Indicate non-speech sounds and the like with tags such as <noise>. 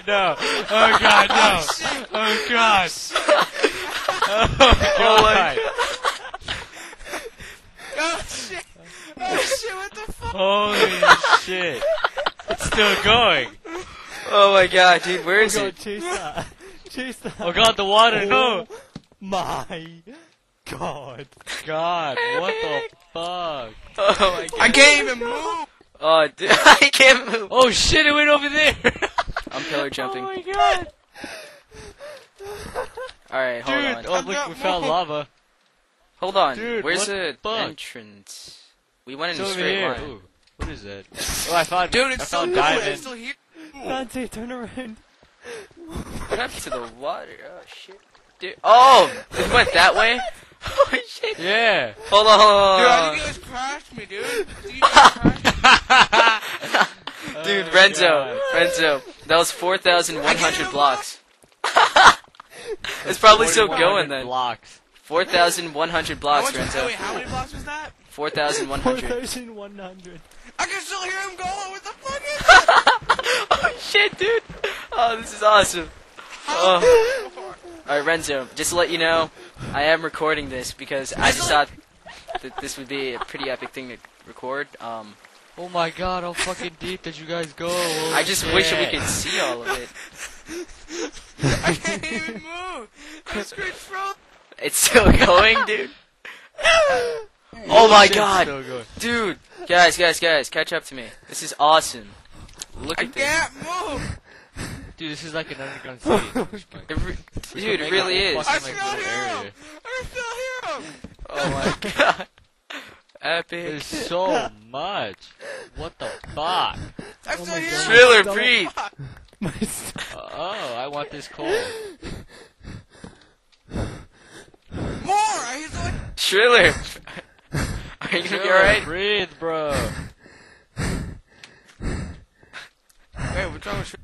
God, no. Oh god, no. Oh god. <laughs> Oh god. Oh shit! Oh shit! What the fuck? Holy shit. It's still going. Oh my god, dude, where is oh, it? God, chase that. Chase that. Oh god, the water, no. Oh, my God. God, what the fuck? Oh my god. I can't even move. Oh, dude, <laughs> I can't move. Oh shit, it went over there. <laughs> I'm pillar oh jumping. Oh my god. Alright, hold Dude, on. oh I'm look, not we found moving. lava. Hold on. Dude, Where's what the the fuck? entrance? We went It's in a over straight here. line. Ooh, what is that? <laughs> Oh, I found, Dude, I it's still found moving. diamond. It's still here. Dante, turn around. What happened to the water? Oh shit. Dude. Oh! It went that way? <laughs> Oh shit. Yeah. Hold on, hold Dude, I think you hold guys crashed me, dude. I think you guys crashed me. <laughs> Dude, Oh, Renzo. God. Renzo. That was 4,100 blocks. <laughs> it's probably still going then. Blocks. 4,100 blocks, Renzo. Wait, how many blocks was that? 4,100. 4,100. I can still hear him going. What the fuck is <laughs> that? oh shit, dude. Oh, this is awesome. Oh. Alright, Renzo, just to let you know, I am recording this because I just thought that this would be a pretty epic thing to record. Um, Oh my god, how fucking deep did you guys go? Holy I just wish we could see all of it. <laughs> I can't even move. I'm screwed frozen. It's still going, dude. <laughs> Oh my Shit's god, dude! Guys, guys, guys, catch up to me. This is awesome. Look I at this. can't move. Dude, this is like an underground city. <laughs> Re- dude, it really is. I fucking, still hear him. I still hear him. Oh my god. Epic. There's so much. What the fuck? <laughs> I Oh still my hear God. Shriller, breathe. Oh, I want this coal. More. I hear someone. Shriller. <laughs> Are you gonna be alright? Breathe, bro. Wait, what's wrong with?